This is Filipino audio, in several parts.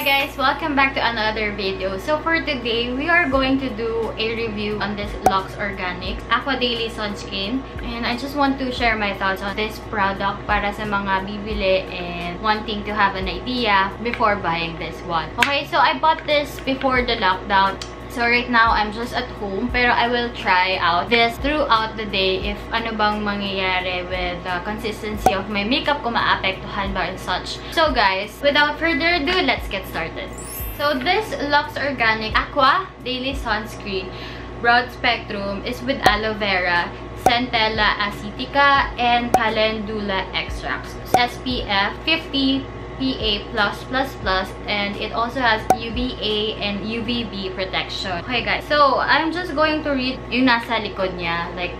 Hi guys! Welcome back to another video. So for today, we are going to do a review on this Lux Organics Aqua Daily Sunscreen. And I just want to share my thoughts on this product para sa mga bibili and wanting to have an idea before buying this one. Okay, so I bought this before the lockdown. So right now, I'm just at home. Pero I will try out this throughout the day if ano bang mangyayari with the consistency of my makeup kung maapektuhan ba and such. So guys, without further ado, let's get started. So this Lux Organic Aqua Daily Sunscreen Broad Spectrum is with aloe vera, Centella acetica, and calendula extracts. SPF 50 PA+++, and it also has UVA and UVB protection. Okay guys, so I'm just going to read yung nasa likod niya, like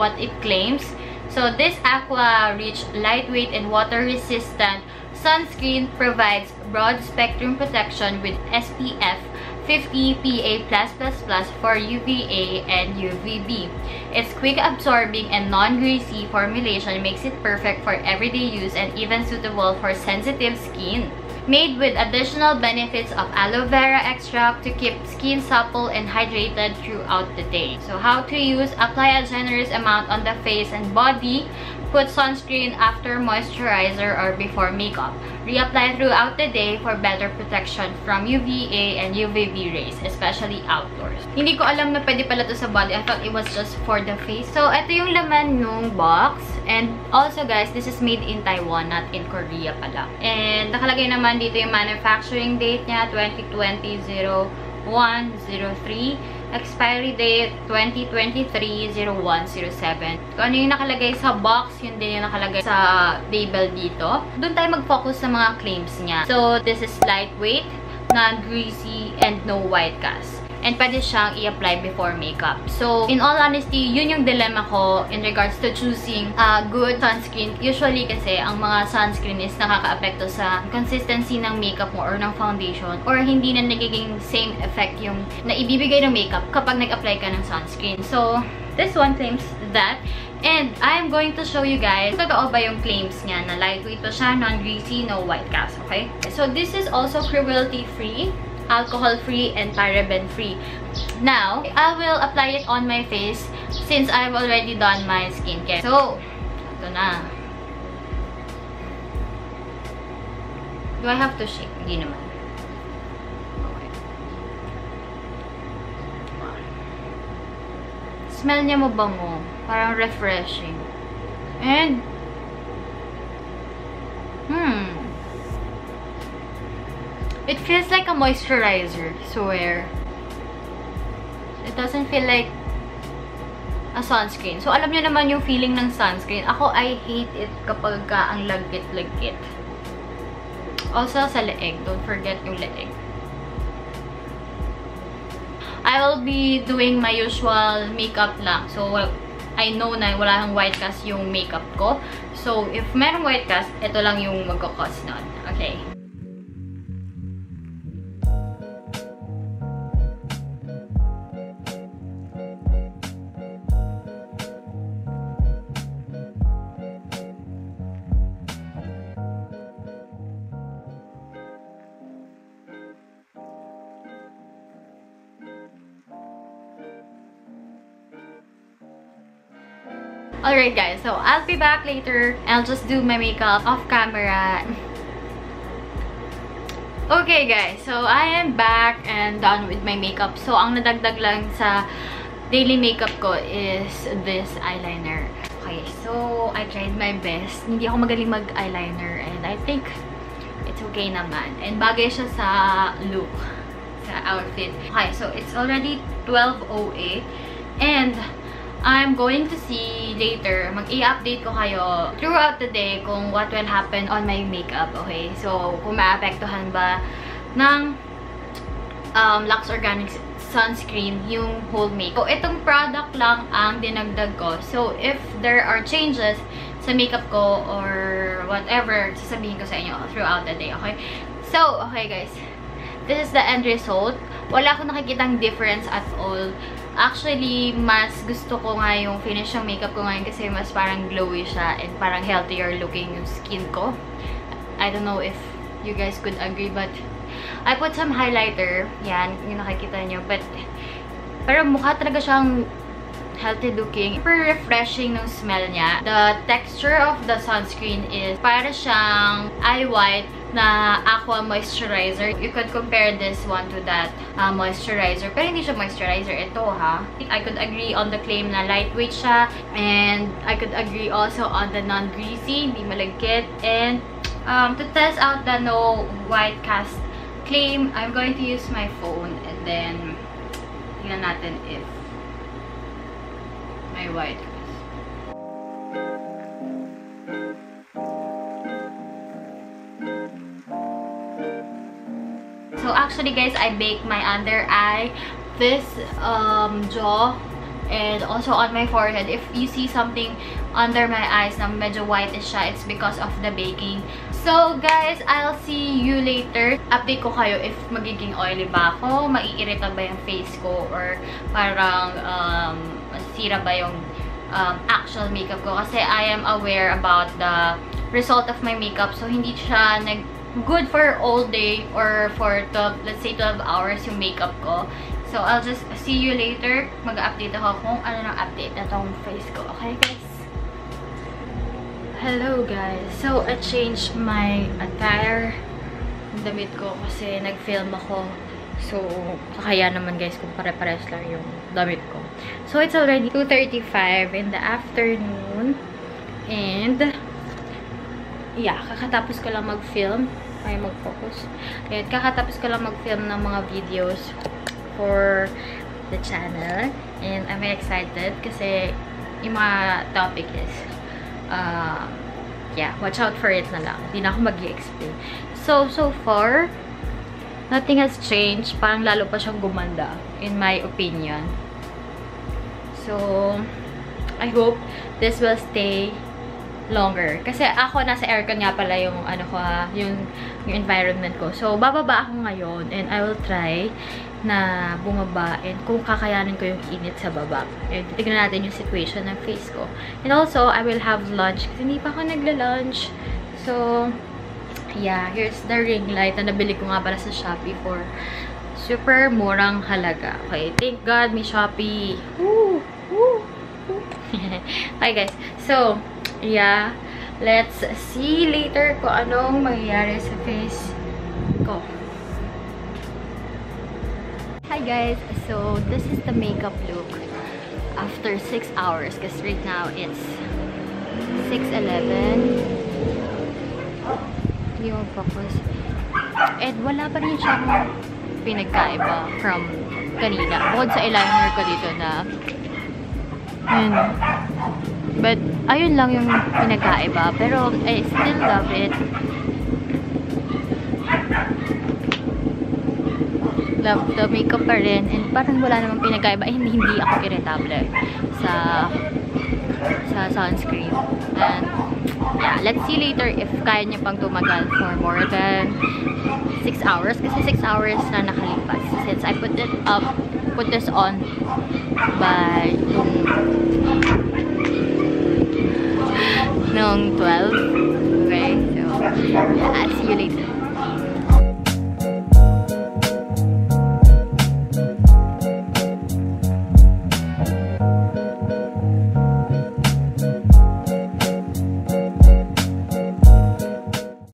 what it claims. So this Aqua Rich lightweight and water-resistant sunscreen provides broad spectrum protection with SPF 50 PA+++ for UVA and UVB. Its quick absorbing and non-greasy formulation makes it perfect for everyday use and even suitable for sensitive skin. Made with additional benefits of aloe vera extract to keep skin supple and hydrated throughout the day. So how to use, apply a generous amount on the face and body Put sunscreen after moisturizer or before makeup. Reapply throughout the day for better protection from UVA and UVB rays, especially outdoors. Hindi ko alam na pwede pala to sa body. I thought it was just for the face. So, ito yung laman nung box. And also, guys, this is made in Taiwan, not in Korea pala. And nakalagay naman dito yung manufacturing date niya, 2020 0103 Expiry date, 2023-0107. Kung ano yung nakalagay sa box, yun din yung nakalagay sa label dito. Doon tayo mag-focus sa mga claims niya. So, this is lightweight, non-greasy, and no white cast and pwede siyang i-apply before makeup. So, in all honesty, yun yung dilemma ko in regards to choosing a good sunscreen. Usually kasi, ang mga sunscreen is nakaka-apekto sa consistency ng makeup mo or ng foundation or hindi na nagiging same effect yung naibibigay ng makeup kapag nag-apply ka ng sunscreen. So, this one claims that And I'm going to show you guys totoo ba yung claims niya na lightweight pa siya, non-greasy, no white cast, okay? So this is also cruelty-free alcohol-free, and paraben-free. Now, I will apply it on my face since I've already done my skincare. So, ito na. Do I have to shake? Hindi naman. Okay. Smell niya mo bango. Parang refreshing. And, hmm, It feels like a moisturizer, swear. It doesn't feel like a sunscreen. So, alam niyo naman yung feeling ng sunscreen. Ako, I hate it kapag ka ang lagkit-lagkit. Also, sa leeg. Don't forget yung leeg. I will be doing my usual makeup lang. So, I know na wala nang white cast yung makeup ko. So, if merong white cast, ito lang yung magkakos nun. Okay. Alright guys, so I'll be back later. I'll just do my makeup off camera. Okay guys, so I am back and done with my makeup. So ang nadagdag lang sa daily makeup ko is this eyeliner. Okay, so I tried my best. Hindi ako magaling mag-eyeliner and I think it's okay naman. And bagay siya sa look, sa outfit. Okay, so it's already 12.08 and I'm going to see later, mag-i-update ko kayo throughout the day kung what will happen on my makeup, okay? So, kung maapektuhan ba ng um, Lux Organics sunscreen yung whole makeup. So, itong product lang ang dinagdag ko. So, if there are changes sa makeup ko or whatever, sasabihin ko sa inyo throughout the day, okay? So, okay guys. This is the end result. Wala akong nakikitang difference at all Actually, mas gusto ko nga yung finish ng makeup ko ngayon kasi mas parang glowy siya and parang healthier looking yung skin ko. I don't know if you guys could agree but I put some highlighter. Yan, yung nakikita nyo. But, pero mukha talaga siyang healthy looking. Super refreshing ng smell niya. The texture of the sunscreen is para siyang eye white na aqua moisturizer. You could compare this one to that uh, moisturizer. Pero hindi siya moisturizer. Ito ha. I could agree on the claim na lightweight siya. And I could agree also on the non-greasy, hindi malagkit. And um, to test out the no white cast claim, I'm going to use my phone and then tingnan natin if may white cast. Actually guys, I baked my under eye, this um, jaw, and also on my forehead. If you see something under my eyes na medyo whitish siya, it's because of the baking. So guys, I'll see you later. Update ko kayo if magiging oily ba ako, maiirita ba yung face ko, or parang um, masira ba yung um, actual makeup ko. Kasi I am aware about the result of my makeup. So hindi siya nag good for all day or for 12, let's say 12 hours yung makeup ko. So, I'll just see you later. Mag-update ako kung ano nang update na tong face ko. Okay, guys? Hello, guys. So, I changed my attire. Damit ko kasi nag-film ako. So, kaya naman guys kung pare-pares lang yung damit ko. So, it's already 2.35 in the afternoon. And, yeah, kakatapos ko lang mag-film. Ay, mag-focus. Kaya kakatapos ko lang mag-film ng mga videos for the channel. And I'm excited kasi yung mga topic is, uh, yeah, watch out for it na lang. Hindi na ako mag explain So, so far, nothing has changed. Parang lalo pa siyang gumanda, in my opinion. So, I hope this will stay longer. Kasi ako, nasa aircon nga pala yung, ano ko ha, yung, yung environment ko. So, bababa ako ngayon and I will try na bumaba and kung kakayanin ko yung init sa baba. And titignan natin yung situation ng face ko. And also, I will have lunch kasi hindi pa ako nagla-lunch. So, yeah, here's the ring light na nabili ko nga pala sa Shopee for super murang halaga. Okay, thank God may Shopee. Woo! Woo! okay guys, so, yeah, let's see later kung anong mangyayari sa face ko. Hi guys, so this is the makeup look after 6 hours because right now it's 6.11 yung focus. And wala pa rin siyang pinagkaiba from kanina. Bukod sa eyeliner ko dito na yun But, ayun lang yung pinagkaiba. Pero, I still love it. Love the makeup pa rin. And parang wala namang pinagkaiba. Eh, hindi, hindi ako irritable sa sa sunscreen. And, yeah, let's see later if kaya niya pang tumagal for more than 6 hours. Kasi 6 hours na nakalipas. Since I put it up, put this on by nung 12. Okay, so, I'll see you later.